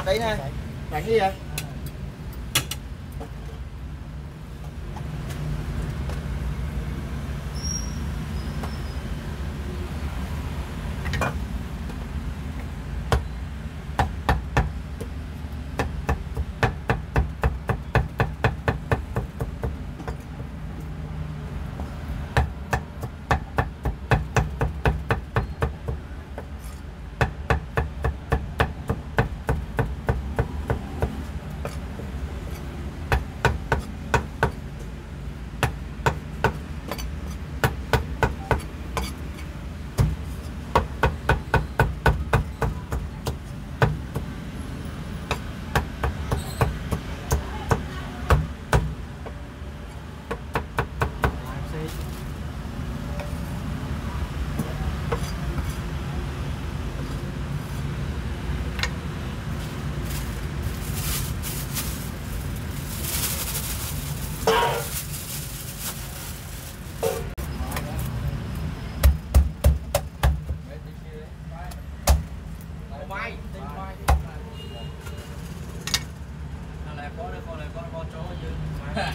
sạch đấy nha, Đánh đi vậy? cái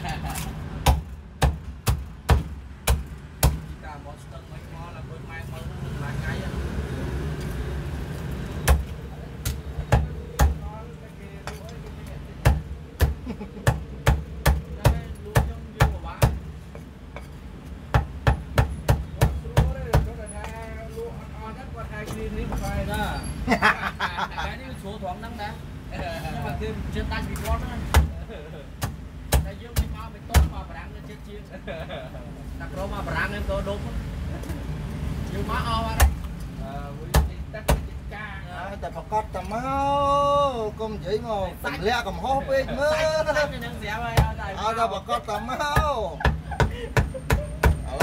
này số thoáng năng đã nhưng mà thêm chân tay bị con đó យើងមិនមកមិនតោះមកបារាំងនៅចិត្តជាងតែក្រុមមកបារាំងហ្នឹងទៅដុំយើងមកអស់អត់អឺមួយទីតាក់ទីកាតែប្រកាសតែមកកុំនិយាយមកទម្លាក់កំហុសពេកមើលនឹងស្រាប់ហើយអត់តែប្រកាសតែមកឥឡូ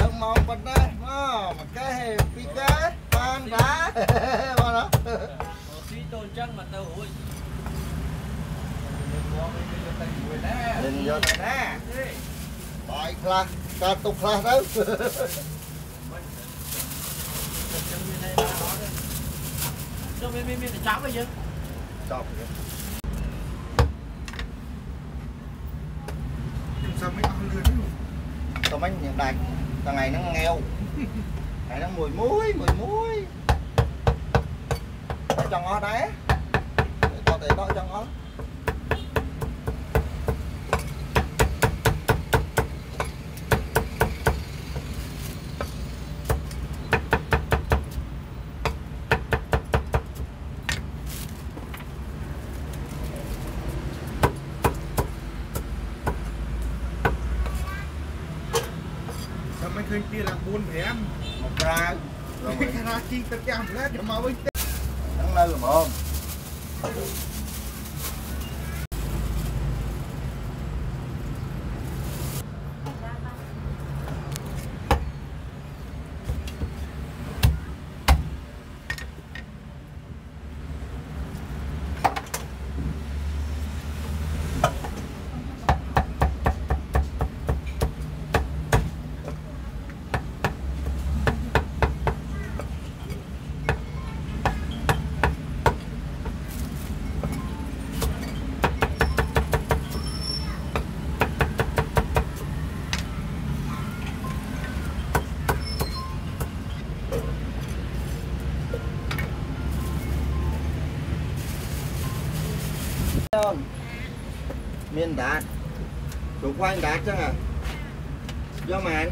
វមកប៉ុណ្ណេះមកមកកេះពីកេះបានបាទ Nhìn vô này nè. Bại khla Ca tục khla đâu chân như này là nó đấy cho mình mình mình cháo bây giờ Chọc kìa sao mấy con lươn đấy Tao mấy nhận đạch Tao ngày nó nghèo. Ngày nó mùi muối Mùi muối. Để cho ngó đá Để có thể đó cho ngó មិនឃើញទៀតឡើង4 5មកប្រើខារ៉ាជីទៅផ្ទះម្លេះយកមកវិញហ្នឹងនៅហ្មង không Miên đạt. Chủ quan đạt chắc à Do mà anh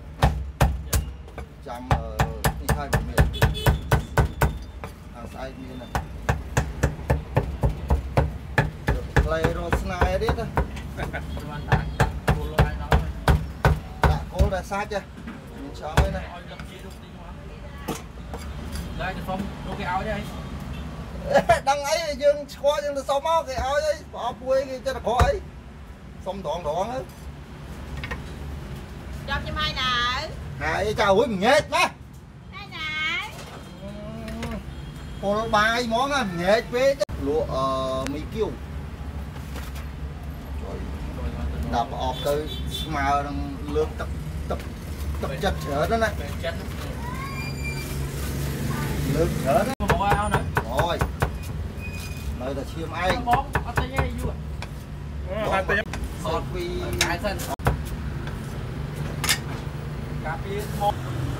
ចាំនេះហើយមិនមានអាស្អែកមានផ្លែរស់ស្នេហ៍ទៀតបានដាក់គោលឲ្យដល់ដាក់គោលដែលសាច់ហ្នឹងឆ្អើយណាឲ្យលឹកជីរុកទីមកដែរទៅសុំលោកគេឲ្យទេដឹងអីយើងឆ្កល់យើងទៅសុំមកគេឲ្យអីប្រអប់ពួយគេចិត្តក្រអីសុំដងដងចាំខ្ញុំឲ្យដែរ quá đây cái phong đồ cái áo đây đăng ấy dương khoa dương là sao máu cái. Áo ấy bỏ quê cái cho nó khó ấy xong đoạn đoạn ấy Chọn cho mai nở hai chào húi mình nhét má Hai nở cô bài món á mình nhét quê chứ lụa ờ mì kêu Trời, đạp ọp tới mà lương tập tập tập chặt chở đó này. Chết lương chở đó. Một bộ áo nữa. Rồi. Nơi là chiêm ai bóng ở tay ngay vui Đó mà. sọt vì cái sân cà Happy it.